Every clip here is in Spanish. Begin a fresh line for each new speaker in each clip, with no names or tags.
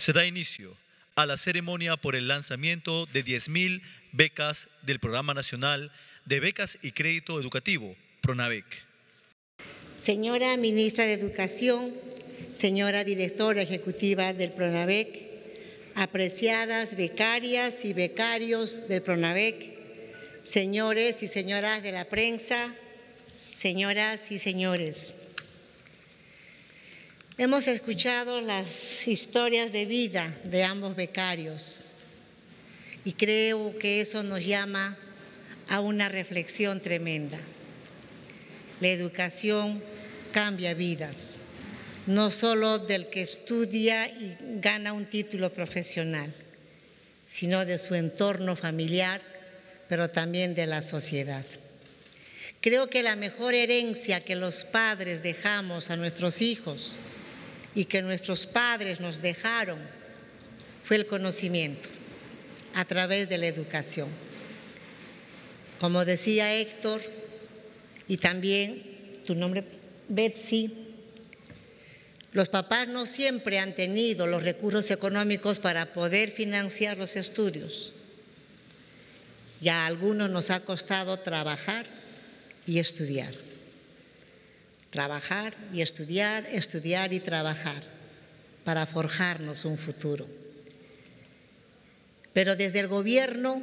se da inicio a la ceremonia por el lanzamiento de 10.000 becas del Programa Nacional de Becas y Crédito Educativo, PRONAVEC.
Señora Ministra de Educación, señora Directora Ejecutiva del PRONAVEC, apreciadas becarias y becarios del PRONAVEC, señores y señoras de la prensa, señoras y señores. Hemos escuchado las historias de vida de ambos becarios y creo que eso nos llama a una reflexión tremenda. La educación cambia vidas, no solo del que estudia y gana un título profesional, sino de su entorno familiar, pero también de la sociedad. Creo que la mejor herencia que los padres dejamos a nuestros hijos y que nuestros padres nos dejaron fue el conocimiento a través de la educación. Como decía Héctor, y también tu nombre, Betsy, los papás no siempre han tenido los recursos económicos para poder financiar los estudios. Ya a algunos nos ha costado trabajar y estudiar trabajar y estudiar, estudiar y trabajar para forjarnos un futuro. Pero desde el gobierno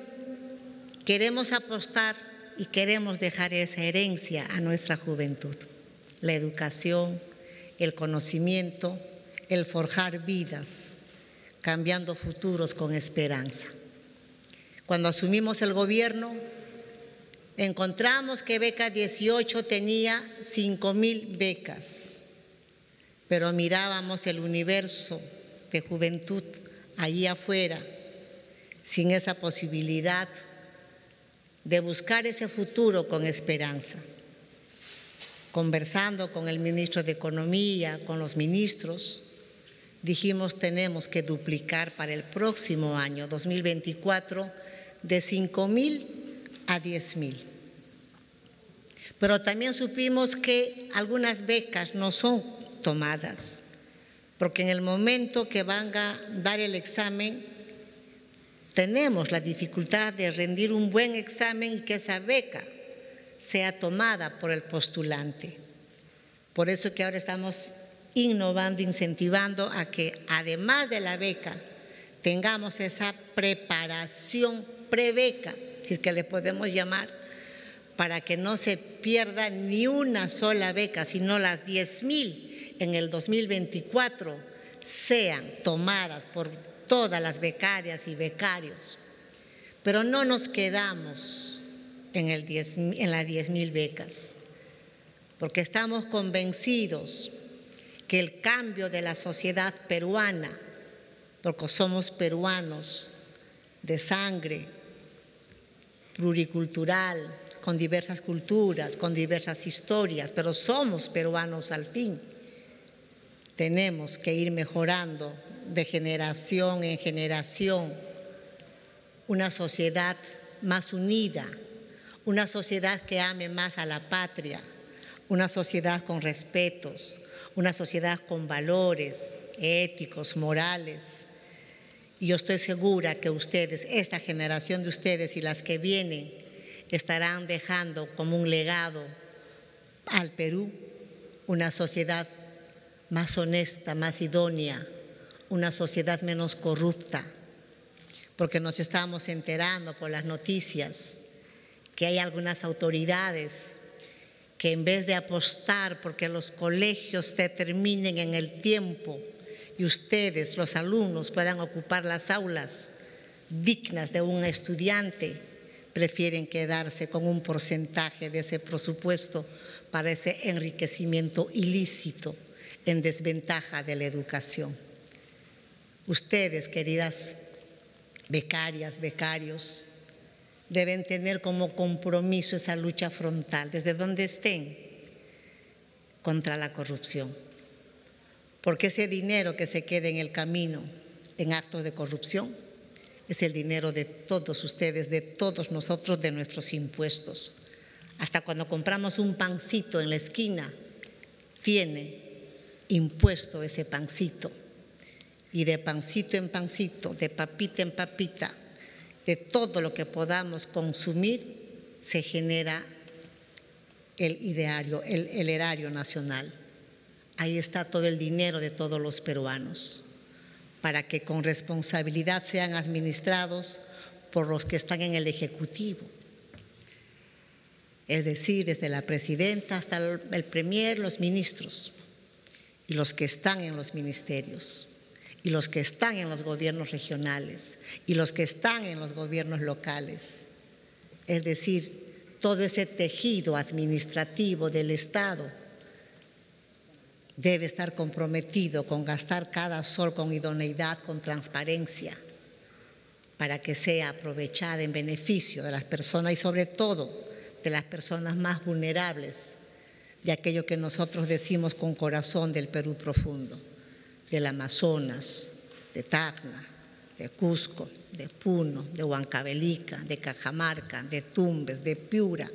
queremos apostar y queremos dejar esa herencia a nuestra juventud, la educación, el conocimiento, el forjar vidas, cambiando futuros con esperanza. Cuando asumimos el gobierno, encontramos que Beca 18 tenía 5 mil becas, pero mirábamos el universo de juventud allí afuera, sin esa posibilidad de buscar ese futuro con esperanza. Conversando con el ministro de Economía, con los ministros, dijimos tenemos que duplicar para el próximo año, 2024, de 5 mil a 10 mil. Pero también supimos que algunas becas no son tomadas, porque en el momento que van a dar el examen, tenemos la dificultad de rendir un buen examen y que esa beca sea tomada por el postulante. Por eso que ahora estamos innovando, incentivando a que además de la beca tengamos esa preparación prebeca, si es que le podemos llamar, para que no se pierda ni una sola beca, sino las 10 mil en el 2024 sean tomadas por todas las becarias y becarios. Pero no nos quedamos en, el en las 10 mil becas, porque estamos convencidos que el cambio de la sociedad peruana, porque somos peruanos de sangre, pluricultural, con diversas culturas, con diversas historias, pero somos peruanos al fin. Tenemos que ir mejorando de generación en generación una sociedad más unida, una sociedad que ame más a la patria, una sociedad con respetos, una sociedad con valores éticos, morales, y yo estoy segura que ustedes, esta generación de ustedes y las que vienen, estarán dejando como un legado al Perú una sociedad más honesta, más idónea, una sociedad menos corrupta, porque nos estamos enterando por las noticias que hay algunas autoridades que en vez de apostar porque los colegios terminen en el tiempo, y ustedes, los alumnos, puedan ocupar las aulas dignas de un estudiante, prefieren quedarse con un porcentaje de ese presupuesto para ese enriquecimiento ilícito en desventaja de la educación. Ustedes, queridas becarias, becarios, deben tener como compromiso esa lucha frontal, desde donde estén, contra la corrupción porque ese dinero que se queda en el camino en actos de corrupción es el dinero de todos ustedes, de todos nosotros, de nuestros impuestos. Hasta cuando compramos un pancito en la esquina, tiene impuesto ese pancito. y de pancito en pancito, de papita en papita, de todo lo que podamos consumir, se genera el ideario, el, el erario nacional. Ahí está todo el dinero de todos los peruanos, para que con responsabilidad sean administrados por los que están en el Ejecutivo. Es decir, desde la presidenta hasta el premier, los ministros y los que están en los ministerios y los que están en los gobiernos regionales y los que están en los gobiernos locales. Es decir, todo ese tejido administrativo del Estado debe estar comprometido con gastar cada sol con idoneidad, con transparencia, para que sea aprovechada en beneficio de las personas y sobre todo de las personas más vulnerables de aquello que nosotros decimos con corazón del Perú profundo, del Amazonas, de Tacna, de Cusco, de Puno, de Huancavelica, de Cajamarca, de Tumbes, de Piura,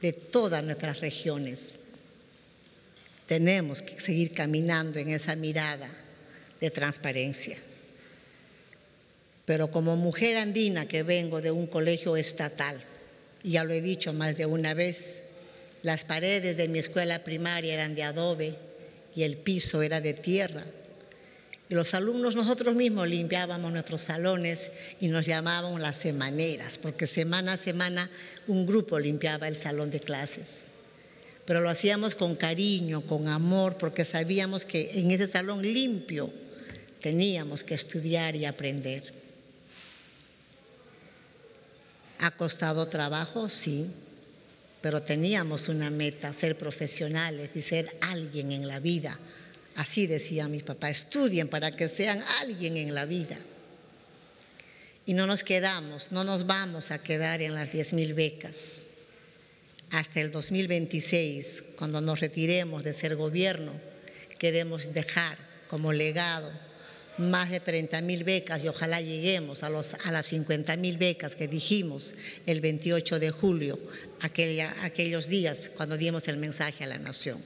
de todas nuestras regiones. Tenemos que seguir caminando en esa mirada de transparencia. Pero como mujer andina que vengo de un colegio estatal, ya lo he dicho más de una vez, las paredes de mi escuela primaria eran de adobe y el piso era de tierra. Y los alumnos nosotros mismos limpiábamos nuestros salones y nos llamábamos las semaneras, porque semana a semana un grupo limpiaba el salón de clases. Pero lo hacíamos con cariño, con amor, porque sabíamos que en ese salón limpio teníamos que estudiar y aprender. ¿Ha costado trabajo? Sí, pero teníamos una meta, ser profesionales y ser alguien en la vida. Así decía mi papá, estudien para que sean alguien en la vida. Y no nos quedamos, no nos vamos a quedar en las 10 mil becas. Hasta el 2026, cuando nos retiremos de ser gobierno, queremos dejar como legado más de 30 mil becas y ojalá lleguemos a, las 50 mil becas que dijimos el 28 de julio, aquellos días cuando dimos el mensaje a la nación.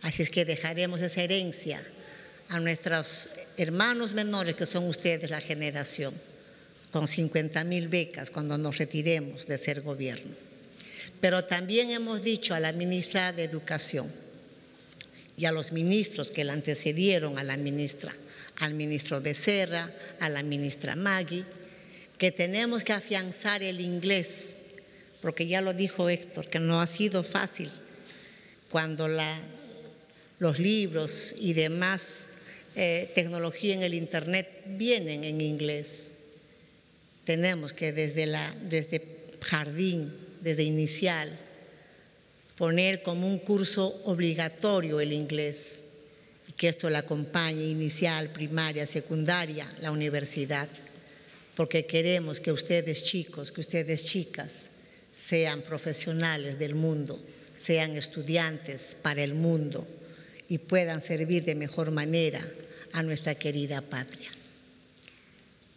Así es que dejaremos esa herencia a nuestros hermanos menores que son ustedes la generación, con 50 mil becas cuando nos retiremos de ser gobierno. Pero también hemos dicho a la ministra de Educación y a los ministros que la antecedieron a la ministra, al ministro Becerra, a la ministra Magui, que tenemos que afianzar el inglés, porque ya lo dijo Héctor, que no ha sido fácil cuando los libros y demás eh, tecnología en el Internet vienen en inglés. Tenemos que desde, la, desde jardín, desde inicial, poner como un curso obligatorio el inglés que esto la acompañe inicial, primaria, secundaria, la universidad, porque queremos que ustedes chicos, que ustedes chicas sean profesionales del mundo, sean estudiantes para el mundo y puedan servir de mejor manera a nuestra querida patria.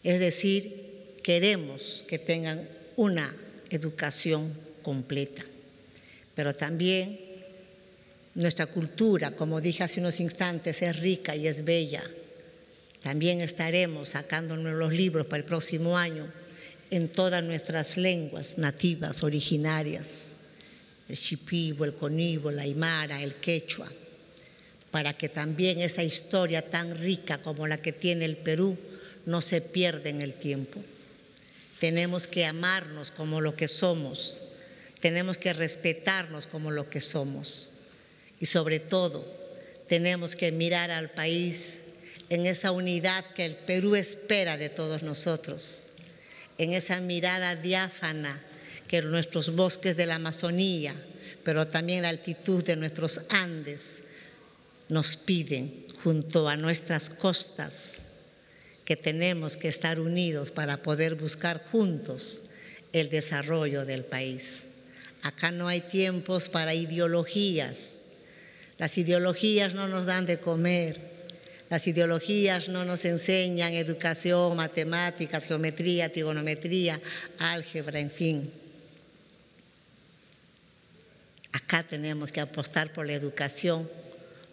Es decir, queremos que tengan una educación completa, pero también nuestra cultura, como dije hace unos instantes, es rica y es bella. También estaremos sacándonos los libros para el próximo año en todas nuestras lenguas nativas, originarias, el shipibo, el conibo, la aymara, el quechua, para que también esa historia tan rica como la que tiene el Perú no se pierda en el tiempo. Tenemos que amarnos como lo que somos, tenemos que respetarnos como lo que somos. Y sobre todo, tenemos que mirar al país en esa unidad que el Perú espera de todos nosotros, en esa mirada diáfana que nuestros bosques de la Amazonía, pero también la altitud de nuestros Andes nos piden junto a nuestras costas, que tenemos que estar unidos para poder buscar juntos el desarrollo del país. Acá no hay tiempos para ideologías, las ideologías no nos dan de comer, las ideologías no nos enseñan educación, matemáticas, geometría, trigonometría, álgebra, en fin. Acá tenemos que apostar por la educación,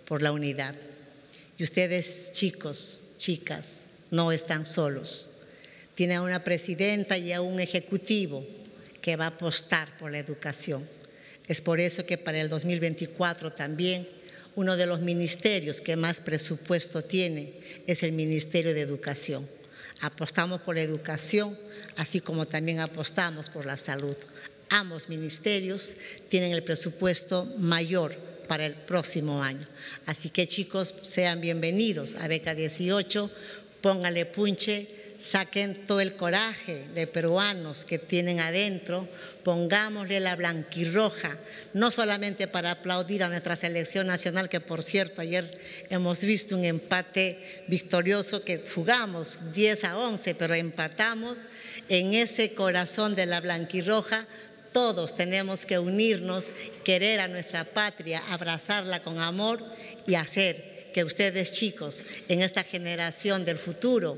por la unidad. Y ustedes, chicos, chicas, no están solos. Tiene a una presidenta y a un ejecutivo que va a apostar por la educación. Es por eso que para el 2024 también uno de los ministerios que más presupuesto tiene es el Ministerio de Educación. Apostamos por la educación, así como también apostamos por la salud. Ambos ministerios tienen el presupuesto mayor para el próximo año. Así que chicos, sean bienvenidos a Beca 18, pónganle punche saquen todo el coraje de peruanos que tienen adentro, pongámosle la blanquirroja, no solamente para aplaudir a nuestra selección nacional, que por cierto ayer hemos visto un empate victorioso que jugamos 10 a 11, pero empatamos en ese corazón de la blanquirroja. Todos tenemos que unirnos, querer a nuestra patria, abrazarla con amor y hacer que ustedes chicos en esta generación del futuro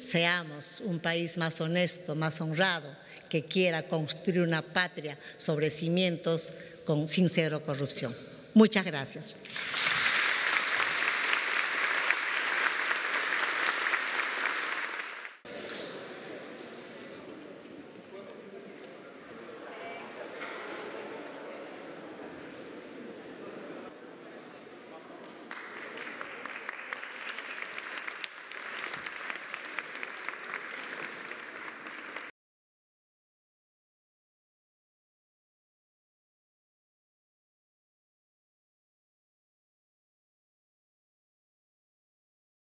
seamos un país más honesto, más honrado, que quiera construir una patria sobre cimientos con sincero corrupción. Muchas gracias.